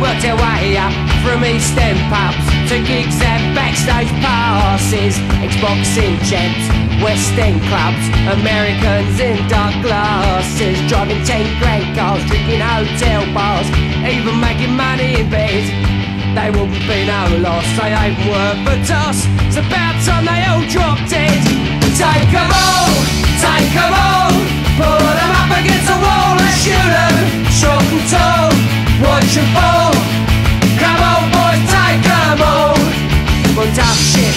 their way up from East End pubs to gigs and backstage passes. Xboxing champs, West End clubs, Americans in dark glasses, driving 10 grand cars, drinking hotel bars, even making money in bed. They wouldn't be no loss, they ain't worth a toss. It's about time they all drop dead. Take 'em all, take 'em all, put 'em up against the wall and shoot 'em. Short and tall, watch.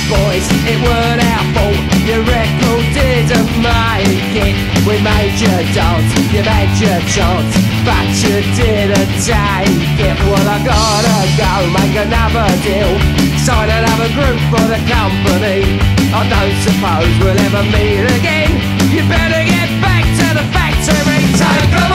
boys, it weren't our fault. Your record didn't make it. We made your dance, you made your chance But you didn't take it. Well I gotta go, make another deal. Sign another group for the company. I don't suppose we'll ever meet again. You better get back to the factory Take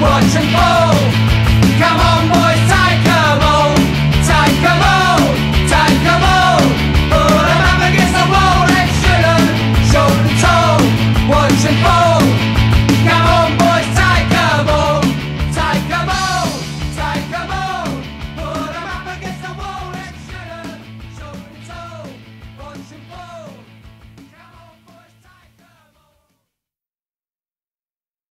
watching. Oh.